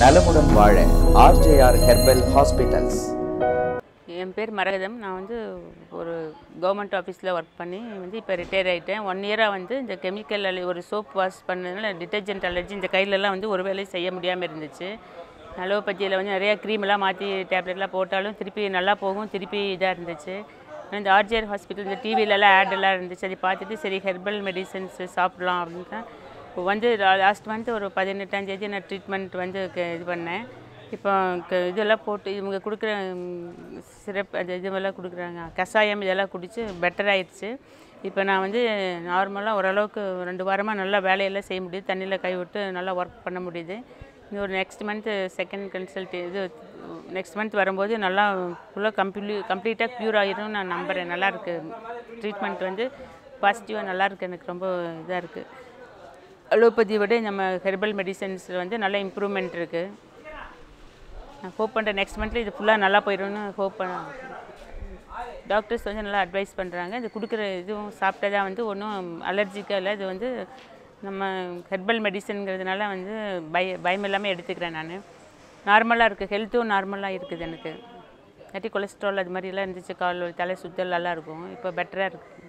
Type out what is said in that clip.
நலமுடன் வாழ RJR herbal hospitals. என் பேர் மரகதம். நான் வந்து ஒரு கவர்மெண்ட் ஆஃபீஸில் ஒர்க் பண்ணி வந்து இப்போ ரிட்டையர் ஆகிட்டேன் ஒன் இயராக வந்து இந்த கெமிக்கல் அலர்ஜி ஒரு சோப் வாஷ் பண்ணதுனால டிட்டர்ஜென்ட் அலர்ஜி இந்த கையிலலாம் வந்து ஒரு வேலையும் செய்ய முடியாமல் இருந்துச்சு. அலோபதியில் வந்து நிறையா க்ரீமெல்லாம் மாற்றி டேப்லெட்லாம் போட்டாலும் திருப்பி நல்லா போகும் திருப்பி இதாக இருந்துச்சு. இந்த ஆர்ஜிஆர் ஹாஸ்பிட்டல் இந்த டிவிலலாம் ஆடெல்லாம் இருந்துச்சு. அதை பார்த்துட்டு சரி ஹெர்பல் மெடிசன்ஸ் சாப்பிட்லாம் அப்படின்னு தான் இப்போ வந்து லாஸ்ட் மந்த் ஒரு பதினெட்டாந்தேதி நான் ட்ரீட்மெண்ட் வந்து க- இது பண்ணேன். இப்போ இதெல்லாம் போட்டு இவங்க கொடுக்குற சிறப்பு அந்த இதுவெல்லாம் கொடுக்குறாங்க. கஷாயம் இதெல்லாம் குடித்து பெட்டர் ஆயிடுச்சு. இப்போ நான் வந்து நார்மலாக ஓரளவுக்கு ரெண்டு வாரமாக நல்லா வேலையெல்லாம் செய்ய முடியுது. தண்ணியில் கை விட்டு நல்லா ஒர்க் பண்ண முடியுது. இன்னும் ஒரு நெக்ஸ்ட் மந்த்து செகண்ட் கன்சல்ட் இது நெக்ஸ்ட் மந்த் வரும்போது நல்லா ஃபுல்லாக கம்ப்ளீ கம்ப்ளீட்டாக க்யூர் ஆகிரும் நான் நம்புகிறேன் நல்லாயிருக்கு ட்ரீட்மெண்ட் வந்து பாசிட்டிவாக நல்லாயிருக்கு எனக்கு ரொம்ப இதாக இருக்குது அலோபதி விட நம்ம ஹெர்பல் மெடிசன்ஸில் வந்து நல்ல இம்ப்ரூவ்மெண்ட் இருக்குது நான் ஹோப் பண்ணுறேன் நெக்ஸ்ட் மந்த்தில் இது ஃபுல்லாக நல்லா போயிடும்னு ஹோப் பண்ண டாக்டர்ஸ் வந்து நல்லா அட்வைஸ் பண்ணுறாங்க இது கொடுக்குற இதுவும் சாப்பிட்டதா வந்து ஒன்றும் அலர்ஜிக்காக இல்லை. இது வந்து நம்ம ஹெர்பல் மெடிசனுங்கிறதுனால வந்து பய பயம் இல்லாமல் எடுத்துக்கிறேன் நான். நார்மலாக இருக்குது ஹெல்த்தும் நார்மலாக இருக்குது எனக்கு. இல்லாட்டி கொலஸ்ட்ரால் அது மாதிரிலாம் இருந்துச்சு. கால் தலை சுத்தல் நல்லா இருக்கும். இப்போ பெட்டராக இருக்குது